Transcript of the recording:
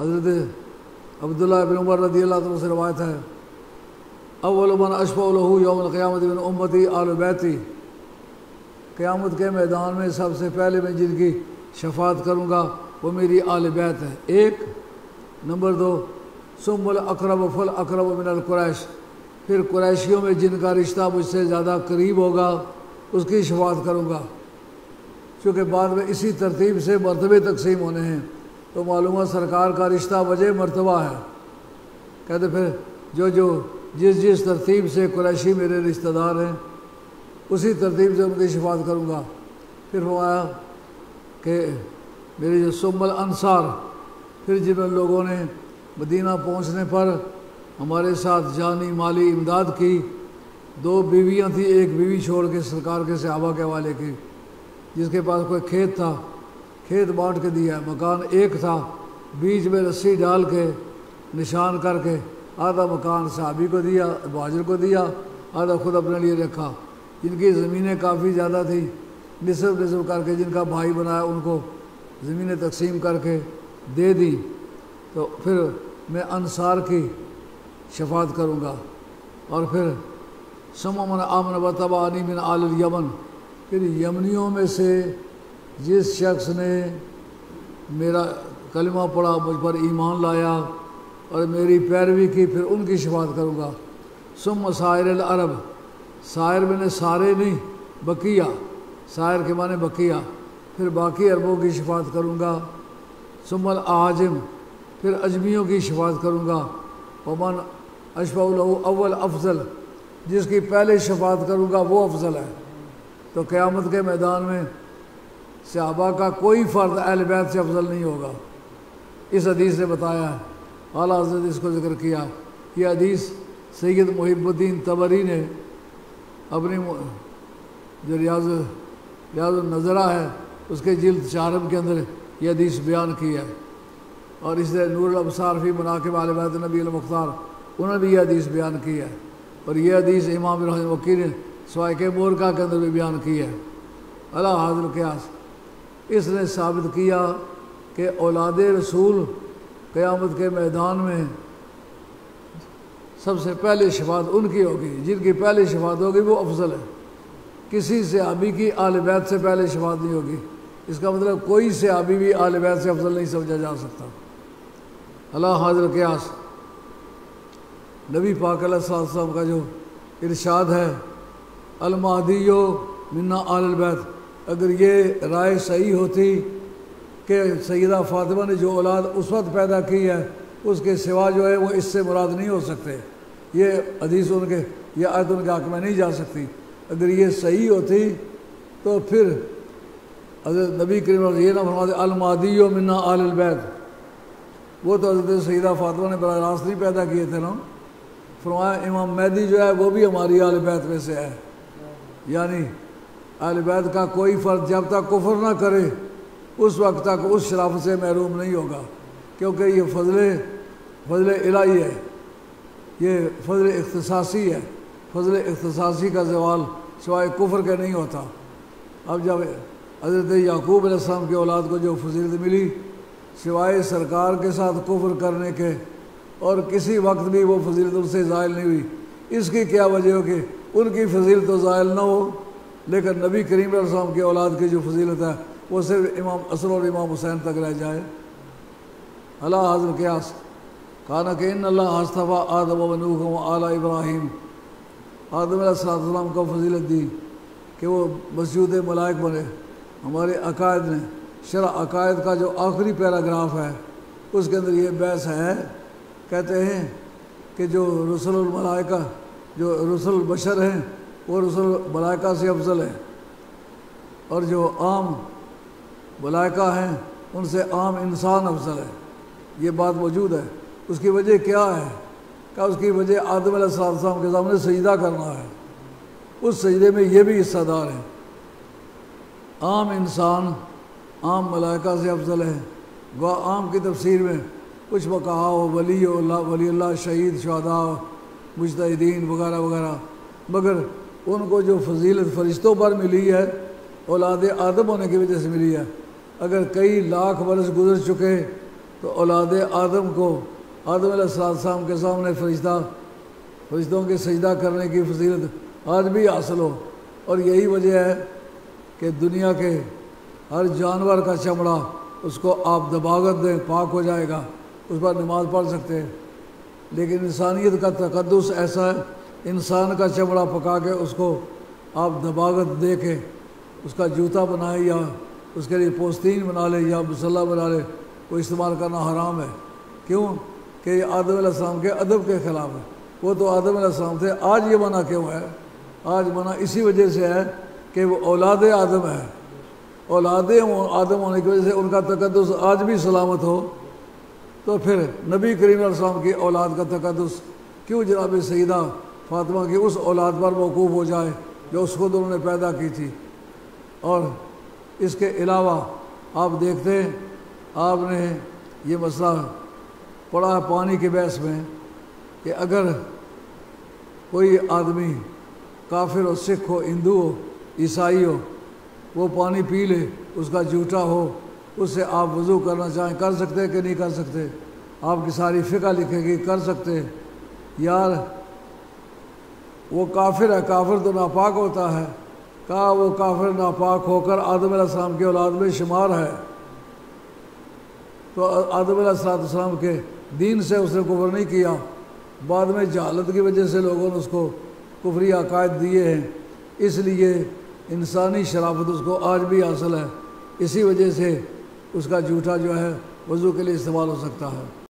حضرت عبداللہ بن عمر رضی اللہ تعالیٰ سے روایت ہے، اول من اشفع له یوم القیامت بن امتی آل بیتی قیامت کے میدان میں سب سے پہلے میں جن کی شفاعت کروں گا وہ میری آل بیت ہے۔ ایک، نمبر دو سم الاقرب فل اقرب من القریش۔ پھر قریشیوں میں جن کا رشتہ مجھ سے زیادہ قریب ہوگا، اس کی شفاعت کروں گا۔ چونکہ بعد میں اسی ترتیب سے مرتبے تقسیم ہونے ہیں۔ تو معلومہ سرکار کا رشتہ وجہ مرتبہ ہے۔ کہتے پھر جو جو جس جس ترتیب سے قریشی میرے رشتہ دار ہیں، اسی ترتیب سے ان کی شفاعت کروں گا۔ پھر فرمایا کہ میرے جو سم الانصار، پھر جن لوگوں نے مدینہ پہنچنے پر ہمارے ساتھ جانی مالی امداد کی، دو بیویاں تھیں، ایک بیوی چھوڑ کے سرکار کے صحابہ کے حوالے کی، جس کے پاس کوئی کھیت تھا۔ کھیت بانٹ کے دیا مکان ایک تھا، بیچ میں رسی ڈال کے، نشان کر کے، آدھا مکان صحابی کو دیا باجر کو دیا، آدھا خود اپنے لیے رکھا۔ جن کی زمینیں کافی زیادہ تھیں۔ نصف نصف کر کے جن کا بھائی بنایا، ان کو زمینیں تقسیم کر کے دے دی۔ تو پھر میں انصار کی شفاعت کروں گا۔ اور پھر سمن آمن و تبانی من آل الیمن۔ پھر یمنیوں میں سے جس شخص نے میرا کلمہ پڑھا، مجھ پر ایمان لایا اور میری پیروی کی، پھر ان کی شفاعت کروں گا۔ سم سائر العرب۔ سائر میں نے سارے نہیں، بقیہ۔ سائر کے معنی بقیہ۔ پھر باقی عربوں کی شفاعت کروں گا۔ سم العاجم۔ پھر اجمیوں کی شفاعت کروں گا۔ ومن اشفا اول افضل۔ جس کی پہلے شفاعت کروں گا، وہ افضل ہے۔ تو قیامت کے میدان میں صحابہ کا کوئی فرد اہل بیت سے افضل نہیں ہوگا۔ اس حدیث نے بتایا ہے اعلیٰ حضرت اس کو ذکر کیا، یہ حدیث سید محب الدین تبری نے اپنی جو ریاض ریاض النظرہ ہے، اس کے جلد چارم کے اندر یہ حدیث بیان کی ہے۔ اور اس نے نور الابصار فی مناقب علیہ نبی المختار، انہوں نے بھی یہ حدیث بیان کی ہے۔ اور یہ حدیث امام الحمد وکیل نے سوائے کے مورکا کے اندر بھی بیان کی ہے۔ اللہ حاضر قیاس اس نے ثابت کیا کہ اولاد رسول قیامت کے میدان میں سب سے پہلے شفاعت ان کی ہوگی، جن کی پہلی شفاعت ہوگی وہ افضل ہے۔ کسی صحابی کی آل بیت سے پہلے شفاعت نہیں ہوگی۔ اس کا مطلب کوئی صحابی بھی آل بیت سے افضل نہیں سمجھا جا سکتا۔ اللہ حاضر قیاس، نبی پاک علیہ السلام وسلم کا جو ارشاد ہے المادی منا آل البیت اگر یہ رائے صحیح ہوتی کہ سیدہ فاطمہ نے جو اولاد اس وقت پیدا کی ہے، اس کے سوا جو ہے وہ اس سے مراد نہیں ہو سکتے۔ یہ حدیث ان کے، یہ آیت ان کے حق میں نہیں جا سکتی۔ اگر یہ صحیح ہوتی تو پھر حضرت نبی کریم یہ نہ فرماتے، المادی و منا آل البیت وہ تو حضرت سیدہ فاطمہ نے براہ راست نہیں پیدا کیے تھے نا۔ فرمایا، امام مہدی جو ہے وہ بھی ہماری آل بیت میں سے ہے۔ یعنی آل بیت کا کوئی فرد جب تک کفر نہ کرے، اس وقت تک اس شرافت سے محروم نہیں ہوگا۔ کیونکہ یہ فضل فضل الہی ہے۔ یہ فضل اختصاصی ہے۔ فضل اختصاصی کا زوال سوائے کفر کے نہیں ہوتا۔ اب جب حضرت یعقوب علیہ السلام کی اولاد کو جو فضیلت ملی، سوائے سرکار کے ساتھ کفر کرنے کے، اور کسی وقت بھی وہ فضیلت ان سے زائل نہیں ہوئی۔ اس کی کیا وجہ ہو کہ ان کی فضیلت تو زائل نہ ہو؟ لیکن نبی کریم علیہ السلام کی اولاد کی جو فضیلت ہے، وہ صرف امام اصل اور امام حسین تک رہ جائے۔ اللہ حضر قیاس۔ کہا کہ ان اللہ حصطفیٰ آدم و نوح و اعلیٰ ابراہیم۔ آدم علیہ السلام کو فضیلت دی کہ وہ مسجود ملائک بنے۔ ہمارے عقائد نے شرح عقائد کا جو آخری پیراگراف ہے، اس کے اندر یہ بحث ہے۔ کہتے ہیں کہ جو رسول الملائکہ، جو رسول البشر ہیں وہ رسول الملائکہ سے افضل ہیں۔ اور جو عام ملائکہ ہیں، ان سے عام انسان افضل ہے یہ بات موجود ہے۔ اس کی وجہ کیا ہے؟ کہ اس کی وجہ آدم علیہ السلام کے سامنے سجدہ کرنا ہے؟ اس سجدے میں یہ بھی حصہ دار ہے عام انسان، عام ملائکہ سے افضل ہے وہ عام کی تفسیر میں کچھ وہ کہا ہو، ولی اللہ ولی اللہ، شہید شہدا مجتہدین، وغیرہ وغیرہ۔ مگر ان کو جو فضیلت فرشتوں پر ملی ہے، اولاد آدم ہونے کی وجہ سے ملی ہے۔ اگر کئی لاکھ برس گزر چکے تو اولاد آدم کو آدم علیہ السلام کے سامنے فرشتہ، فرشتوں کے سجدہ کرنے کی فضیلت آج بھی حاصل ہو۔ اور یہی وجہ ہے کہ دنیا کے ہر جانور کا چمڑا اس کو آپ دباغت دیں، پاک ہو جائے گا، اس پر نماز پڑھ سکتے ہیں۔ لیکن انسانیت کا تقدس ایسا ہے انسان کا چمڑا پکا کے اس کو آپ دباغت دے کے اس کا جوتا بنائے یا اس کے لیے پوستین بنا لے یا مسلح بنا لے، وہ استعمال کرنا حرام ہے۔ کیوں؟ کہ یہ آدم علیہ السلام کے ادب کے خلاف ہے۔ وہ تو آدم علیہ السلام تھے، آج یہ منع کیوں ہے؟ آج منع اسی وجہ سے ہے کہ وہ اولاد آدم ہے۔ اولاد آدم ہونے کی وجہ سے ان کا تقدس آج بھی سلامت ہو۔ تو پھر نبی کریم علیہ السلام کی اولاد کا تقدس کیوں جناب سیدہ فاطمہ کی اس اولاد پر موقوف ہو جائے جو اس خود انہوں نے پیدا کی تھی۔ اور اس کے علاوہ آپ دیکھتے ہیں، آپ نے یہ مسئلہ پڑھا پانی کے بحث میں کہ اگر کوئی آدمی کافر ہو، سکھ ہو، ہندو ہو، عیسائی ہو، وہ پانی پی لے، اس کا جھوٹا ہو، اس سے آپ وضو کرنا چاہیں، کر سکتے کہ نہیں کر سکتے؟ آپ کی ساری فقہ لکھے گی، کر سکتے یار وہ کافر ہے، کافر تو ناپاک ہوتا ہے۔ کہا وہ کافر ناپاک ہو کر آدم علیہ السلام کے اولاد میں شمار ہے۔ تو آدم علیہ السلام السلام کے دین سے اس نے کفر نہیں کیا۔ بعد میں جہالت کی وجہ سے لوگوں نے اس کو کفری عقائد دیے ہیں۔ اس لیے انسانی شرافت اس کو آج بھی حاصل ہے۔ اسی وجہ سے اس کا جھوٹا جو ہے وضو کے لیے استعمال ہو سکتا ہے۔